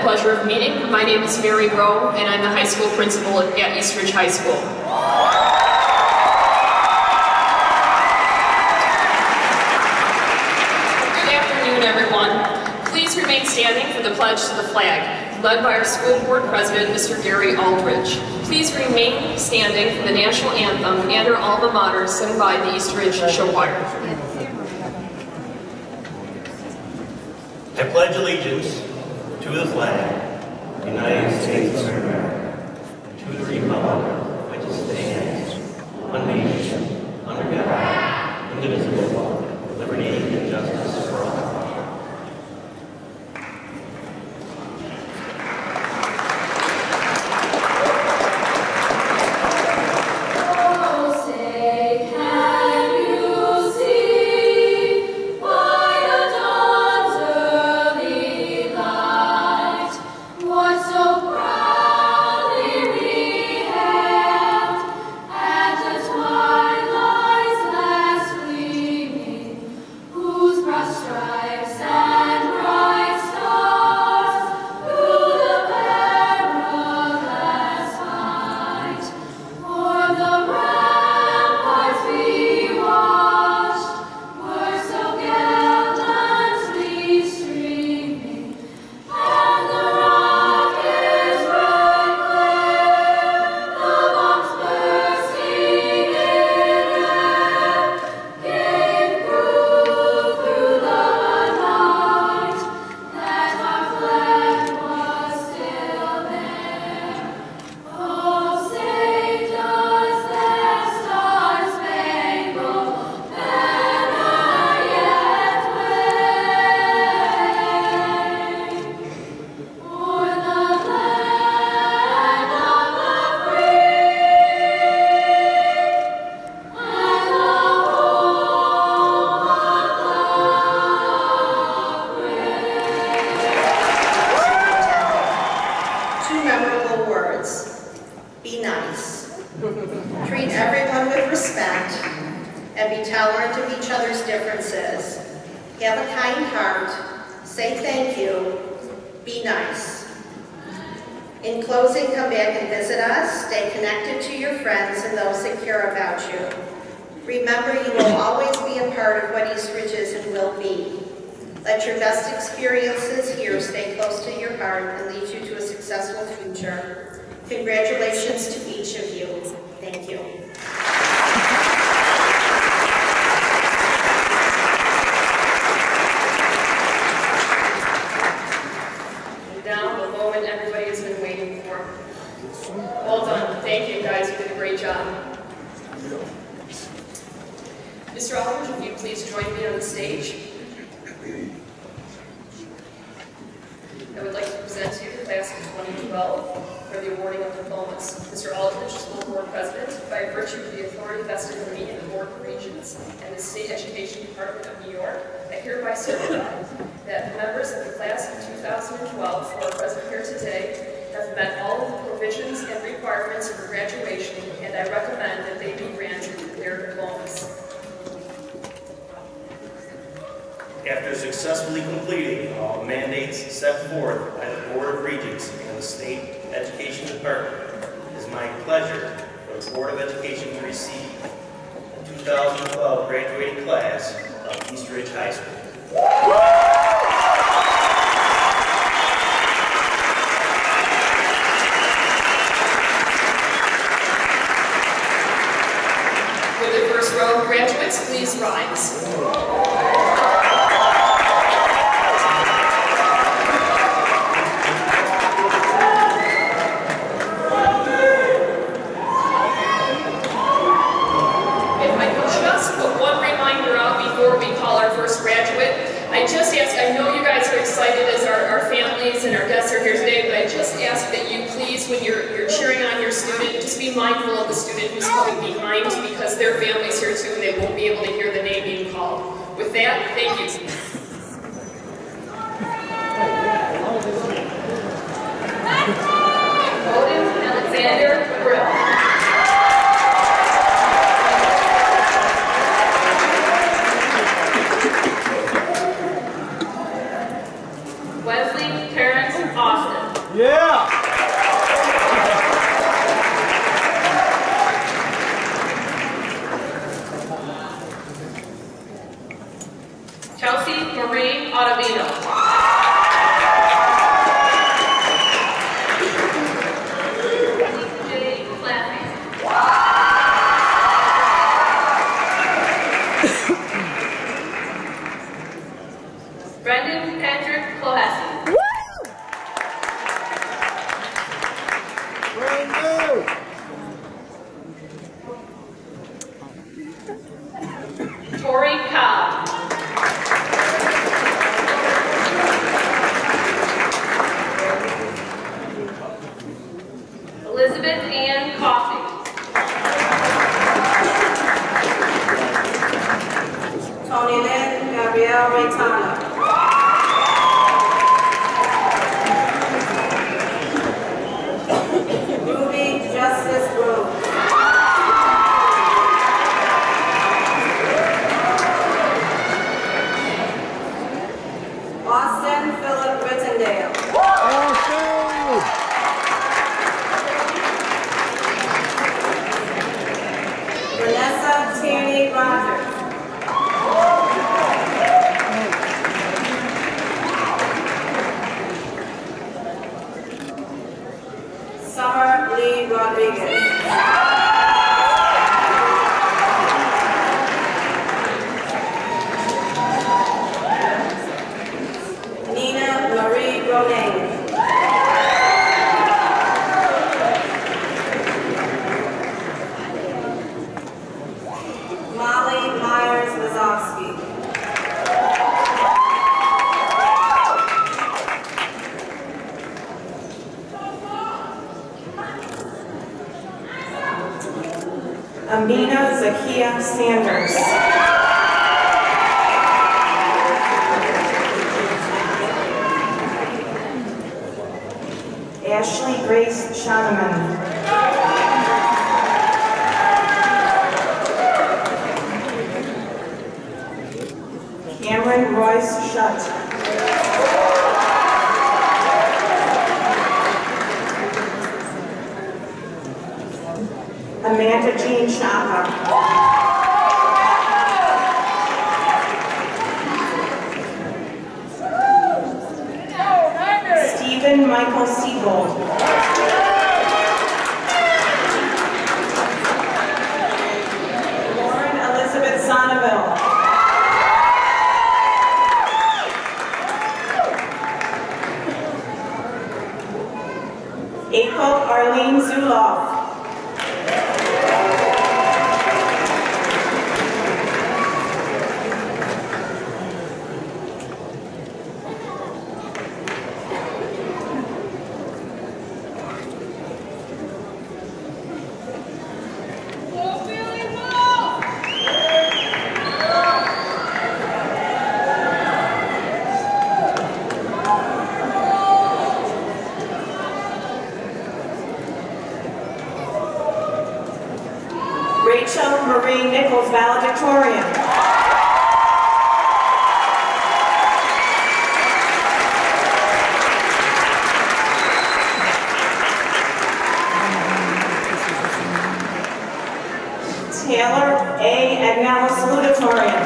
the pleasure of meeting. My name is Mary Rowe, and I'm the high school principal at Eastridge High School. Good afternoon, everyone. Please remain standing for the pledge to the flag, led by our school board president, Mr. Gary Aldridge. Please remain standing for the national anthem and our alma mater sung by the Eastridge Show Choir. I pledge allegiance to the flag, the United States of America, to the republic which stands one nation, under God, indivisible, and be tolerant of each other's differences. Have a kind heart. Say thank you. Be nice. In closing, come back and visit us. Stay connected to your friends and those that care about you. Remember, you will always be a part of what Eastridge is and will be. Let your best experiences here stay close to your heart and lead you to a successful future. Congratulations to each of you. Thank you. And now the moment everybody has been waiting for. Well done. Thank you, guys. You did a great job. Mr. Aldridge, if you please join me on the stage. I would like to present to you the class of 2012 for the awarding of diplomas. Mr. Aldridge, School Board President, by virtue of the authority vested in me and the Board of Regents and the State Education Department of New York, I hereby certify that the members of the class of 2012 who are present here today have met all of the provisions and requirements for graduation, and I recommend that they be granted their diplomas. After successfully completing all mandates set forth by the Board of Regents and the State Education Department, it is my pleasure for the Board of Education to receive the 2012 graduating class of Eastridge High School. Will the first row of graduates please rise? Be able to hear the name being called. With that, thank you. Marie Ottavino. Rodriguez. Amina Zakia Sanders. Ashley Grace Shoneman. Cameron Royce Shutt. Amanda Jean. Stephen Michael Siebold. Valedictorian. Taylor A. Agnello, salutatorian.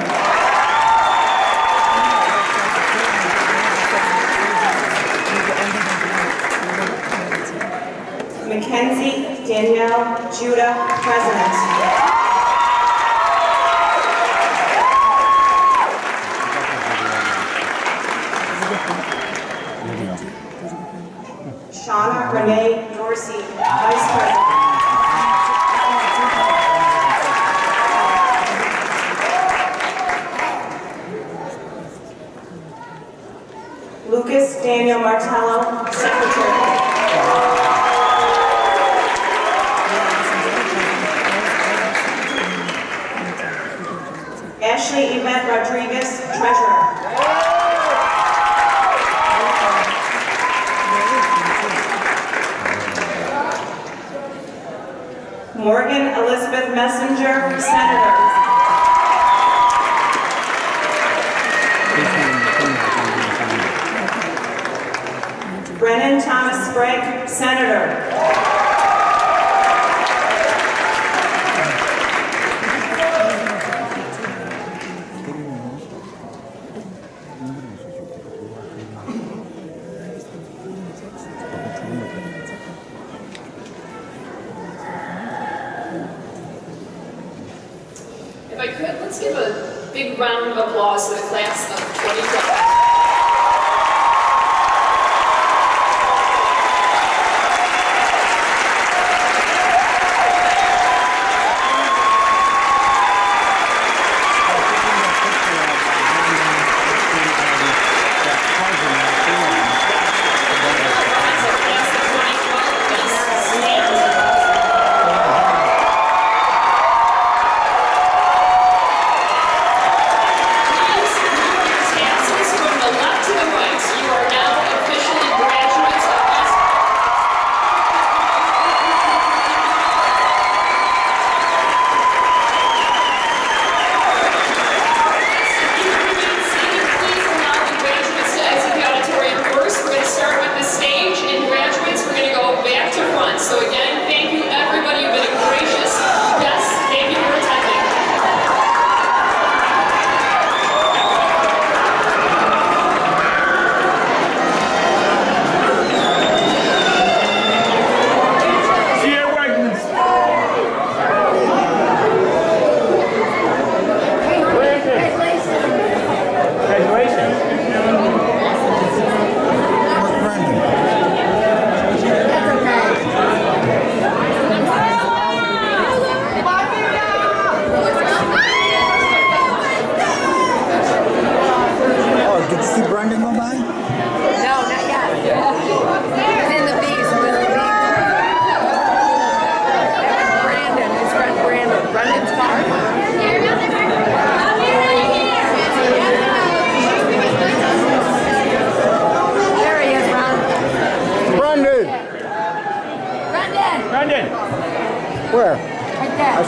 Mackenzie Danielle Judah, president. Renee Dorsey, vice president. Morgan Elizabeth Messenger, senator. Brennan Thomas Sprague, senator. I could, let's give a big round of applause to the class of 2012.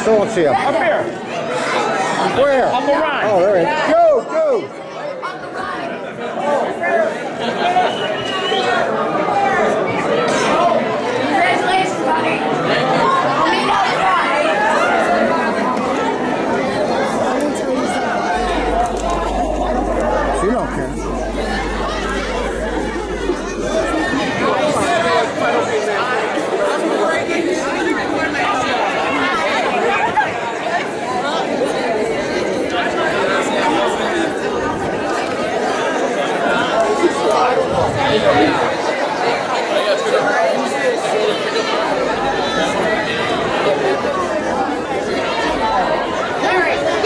Still don't see him. up here. Where? Uncle Ron. Oh, there he is. Go, go. Congratulations, buddy. I'll meet up Friday. She don't care.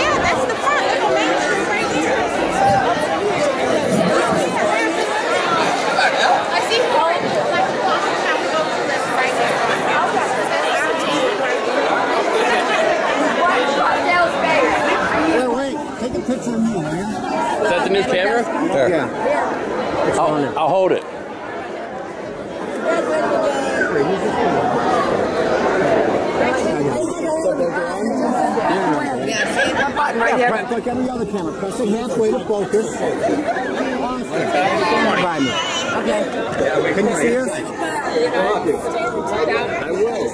Yeah, that's the part. Little mansion right here. I see four. Like, walking down the road to this right Wait, wait. Take a picture of me, man. Is that the new camera? There. Yeah. It's on there. I'll, I'll hold it. Yeah, like every other camera. Press it halfway to focus. By me. Okay. Can you see us? I will.